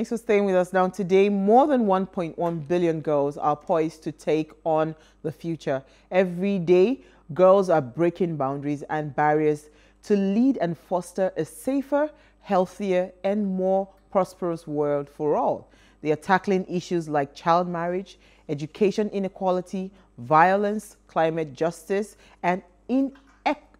Thanks for staying with us. Now, today, more than 1.1 billion girls are poised to take on the future. Every day, girls are breaking boundaries and barriers to lead and foster a safer, healthier, and more prosperous world for all. They are tackling issues like child marriage, education inequality, violence, climate justice, and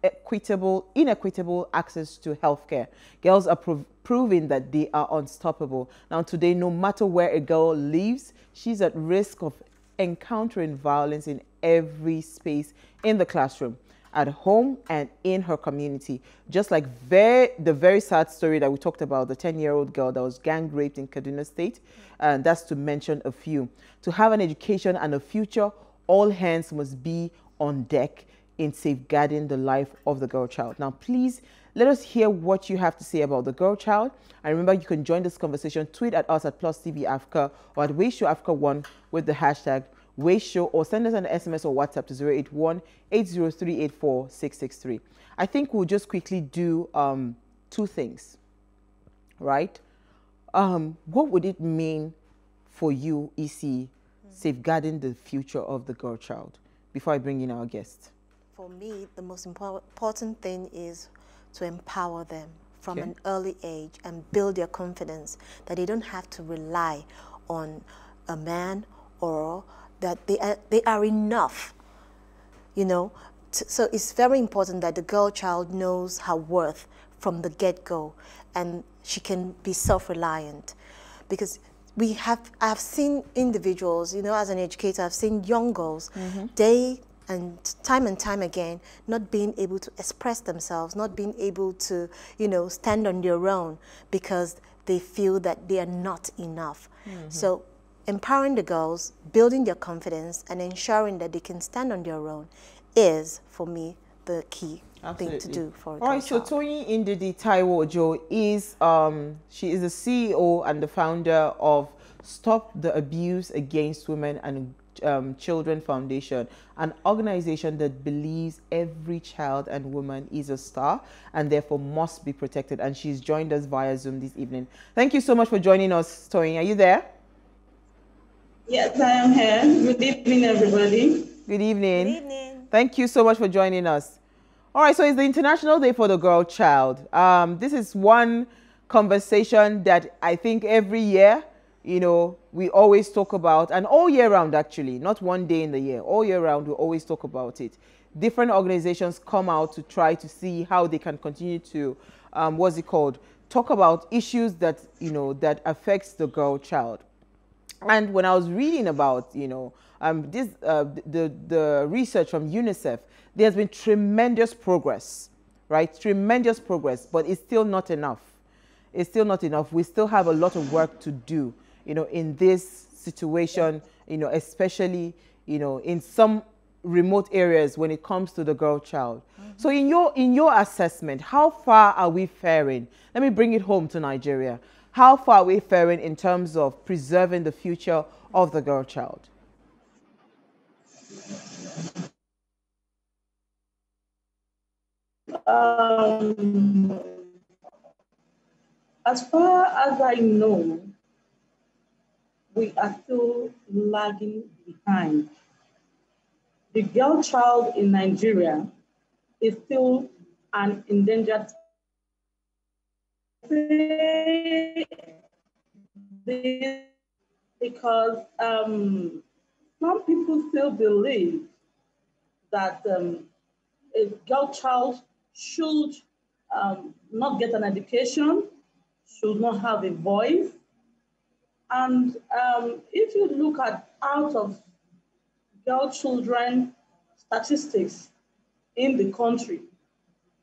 inequitable, inequitable access to healthcare. Girls are prov proving that they are unstoppable. Now today, no matter where a girl lives, she's at risk of encountering violence in every space in the classroom at home and in her community. Just like very, the very sad story that we talked about, the 10-year-old girl that was gang raped in Kaduna State, and that's to mention a few. To have an education and a future, all hands must be on deck in safeguarding the life of the girl child. Now, please let us hear what you have to say about the girl child. And remember, you can join this conversation, tweet at us at Plus TV Africa or at Wayshow Africa 1 with the hashtag Wayshow or send us an SMS or WhatsApp to 081 803 I think we'll just quickly do um, two things, right? Um, what would it mean for you, EC, safeguarding the future of the girl child before I bring in our guest? For me, the most important thing is to empower them from okay. an early age and build their confidence that they don't have to rely on a man or that they are, they are enough, you know. So it's very important that the girl child knows her worth from the get-go and she can be self-reliant because we have I've seen individuals, you know, as an educator, I've seen young girls, mm -hmm. they and time and time again, not being able to express themselves, not being able to, you know, stand on their own because they feel that they are not enough. Mm -hmm. So empowering the girls, building their confidence, and ensuring that they can stand on their own is, for me, the key Absolutely. thing to do for All right, so Tony Ndidi Taiwo Ojo is, um, she is the CEO and the founder of Stop the Abuse Against Women and um, Children Foundation, an organization that believes every child and woman is a star and therefore must be protected. And she's joined us via Zoom this evening. Thank you so much for joining us, Tony. Are you there? Yes, I am here. Good evening, everybody. Good evening. Good evening. Thank you so much for joining us. All right, so it's the International Day for the Girl Child. Um, this is one conversation that I think every year you know, we always talk about, and all year round actually, not one day in the year, all year round we always talk about it. Different organizations come out to try to see how they can continue to, um, what's it called, talk about issues that, you know, that affects the girl child. And when I was reading about, you know, um, this, uh, the, the research from UNICEF, there's been tremendous progress, right? Tremendous progress, but it's still not enough. It's still not enough. We still have a lot of work to do you know, in this situation, you know, especially, you know, in some remote areas when it comes to the girl child. Mm -hmm. So in your in your assessment, how far are we faring? Let me bring it home to Nigeria. How far are we faring in terms of preserving the future of the girl child? Um, as far as I know, we are still lagging behind. The girl child in Nigeria is still an endangered because um, some people still believe that um, a girl child should um, not get an education, should not have a voice, and um, if you look at out of girl children statistics in the country,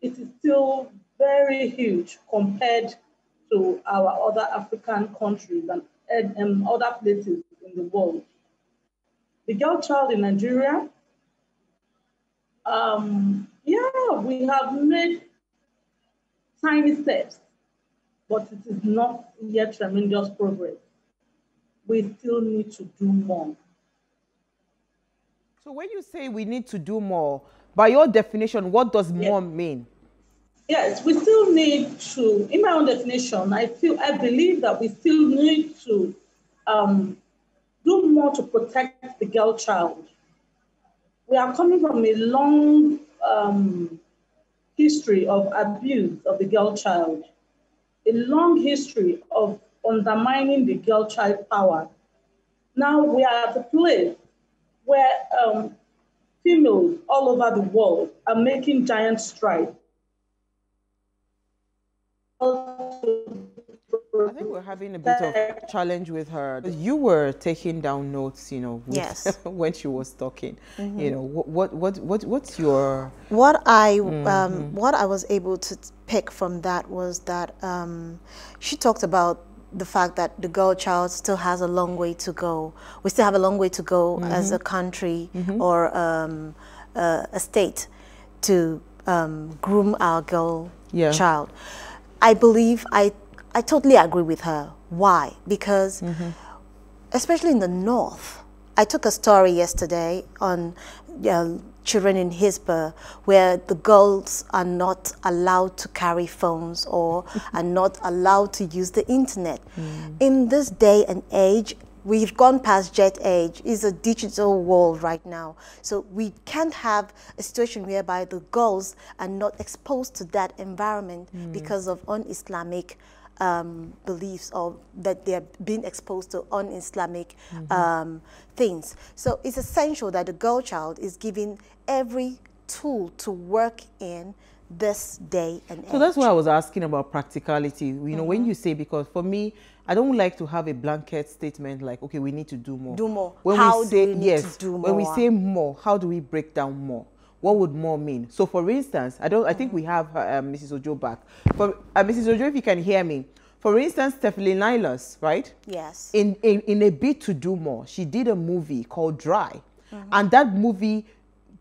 it is still very huge compared to our other African countries and, and other places in the world. The girl child in Nigeria, um, yeah, we have made tiny steps, but it is not yet tremendous progress we still need to do more. So when you say we need to do more, by your definition, what does more mean? yes, we still need to, in my own definition, I feel, I believe that we still need to um, do more to protect the girl child. We are coming from a long um, history of abuse of the girl child, a long history of undermining the girl child power. Now we are at a place where um, females all over the world are making giant strides. I think we're having a bit of challenge with her. You were taking down notes, you know, yes. when she was talking. Mm -hmm. You know, what what what what's your what I mm -hmm. um, what I was able to pick from that was that um, she talked about the fact that the girl child still has a long way to go. We still have a long way to go mm -hmm. as a country mm-hmm. or um, uh, a state to um, groom our girl yeah. child. I believe I I totally agree with her. Why? Because mm -hmm. especially in the north, I took a story yesterday on uh, children in Hisber where the girls are not allowed to carry phones or are not allowed to use the internet. Mm. In this day and age, we've gone past jet age. It's a digital world right now. So we can't have a situation whereby the girls are not exposed to that environment mm. because of un-Islamic um, beliefs or that they're being exposed to un-Islamic mm -hmm. um, things. So it's essential that the girl child is given every tool to work in this day and age. So that's why I was asking about practicality. You know, mm -hmm. when mm-hmm. you say, because for me, I don't like to have a blanket statement like, okay, we need to do more. Do more. When how we say, do we yes, do more? When we say more, how do we break down more? What would more mean? So, for instance, I don't. I think we have uh, um, Mrs. Ojo back. For uh, Mrs. Ojo, if you can hear me, for instance, Stephanie Linus, right? Yes. In, in in a bid to do more, she did a movie called Dry, mm -hmm. and that movie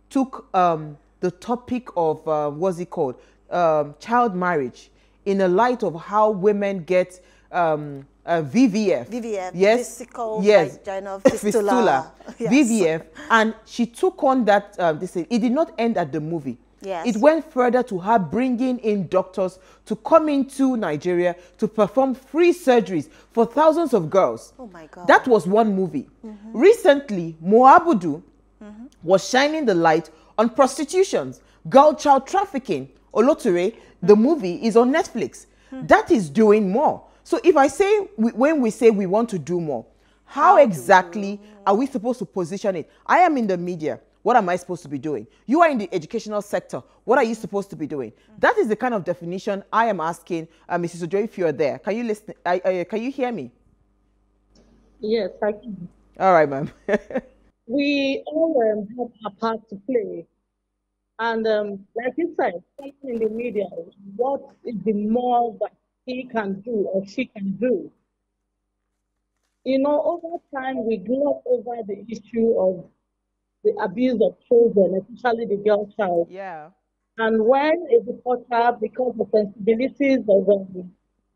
took um, the topic of uh, what's it called, um, child marriage, in a light of how women get um, uh, VVF. VVF. Yes. Vesico yes. Vaginal fistula. fistula. Yes. VVF. And she took on that. Um, this, it did not end at the movie. Yes. It went further to her bringing in doctors to come into Nigeria to perform free surgeries for thousands of girls. Oh my God. That was one movie. Mm -hmm. Recently, Mo Abudu mm -hmm. was shining the light on prostitutions, girl child trafficking. Oloture, the mm-hmm. movie is on Netflix. Mm-hmm. That is doing more. So if I say, when we say we want to do more, how, how exactly are we supposed to position it? I am in the media. What am I supposed to be doing? You are in the educational sector. What are you supposed to be doing? That is the kind of definition I am asking uh, Mrs. Ojo if you're there. Can you listen? Uh, uh, can you hear me? Yes, I can. All right, ma'am. we all um, have a part to play. And um, like you said, in the media, what is the more that he can do or she can do? You know, over time, we gloss over the issue of the abuse of children, especially the girl child. Yeah. And when a reporter, because of sensibilities of um,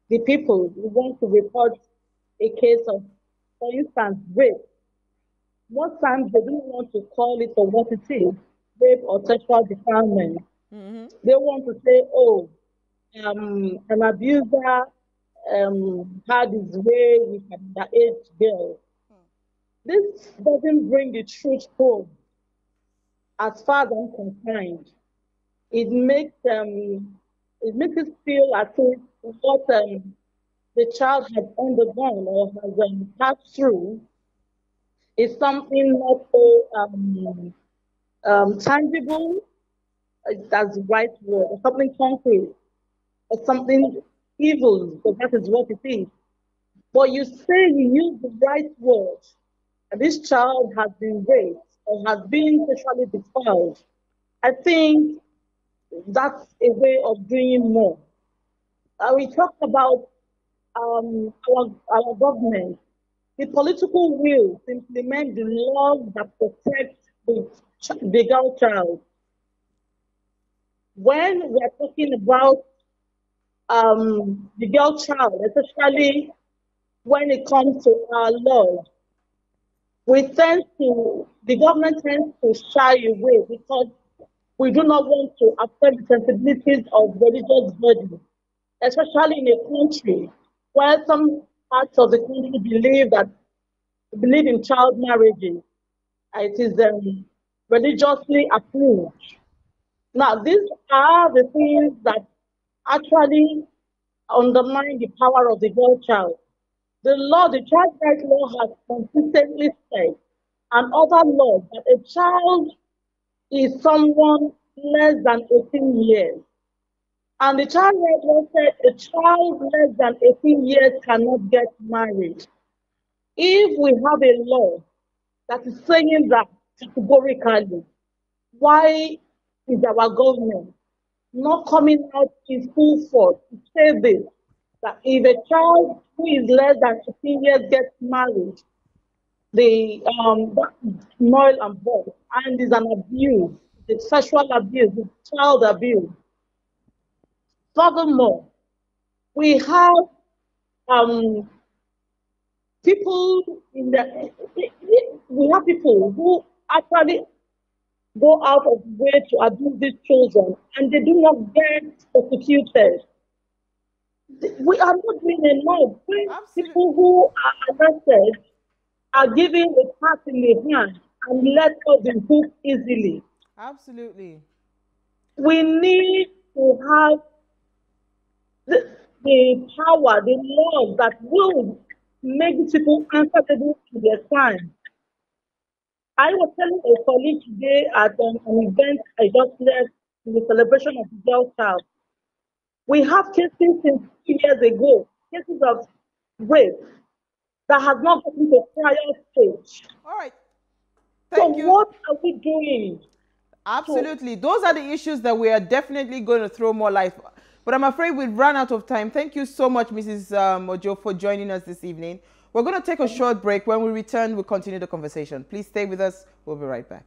the people, who want to report a case of, for instance, rape, most times they don't want to call it for what it is, rape or sexual defilement. Mm-hmm. They want to say, oh, um, an abuser um, had his way with an underage girl. This doesn't bring the truth home. As far as I'm concerned, it makes um, it makes it feel as if what um, the child has undergone or has um, passed through is something not so um, um, tangible, that's the right word, something concrete, or something evil, because that is what it is. But you say you use the right word, this child has been raped or has been sexually defiled, I think that's a way of doing more. Uh, we talk about um, our, our government, the political will to implement the laws that protect the, the girl child. When we're talking about um, the girl child, especially when it comes to our laws, we tend to, the government tends to shy away because we do not want to affect the sensibilities of religious bodies, especially in a country where some parts of the country believe that believe in child marriages. It is um, religiously approved. Now, these are the things that actually undermine the power of the girl child. The law, the child rights law has consistently said, and other laws, that a child is someone less than 18 years. And the child rights law said a child less than 18 years cannot get married. If we have a law that is saying that categorically, why is our government not coming out in full force to say this? That if a child who is less than 15 years gets married, the um, null and void, and is an abuse, the sexual abuse, the child abuse. Furthermore, we have um, people in the we have people who actually go out of the way to abuse these children and they do not get prosecuted. We are not doing enough. When people who are arrested are given a pat in the hand and let go be hooked easily. Absolutely. We need to have the, the power, the laws that will make people answerable to their crime. I was telling a colleague today at um, an event I just left in the celebration of the girl child. We have cases since two years ago, cases of rape that has not gotten to trial stage. All right. Thank so you. what are we doing? Absolutely. Those are the issues that we are definitely going to throw more light. But I'm afraid we've run out of time. Thank you so much, Mrs. Ojo, for joining us this evening. We're going to take a short break. When we return, we'll continue the conversation. Please stay with us. We'll be right back.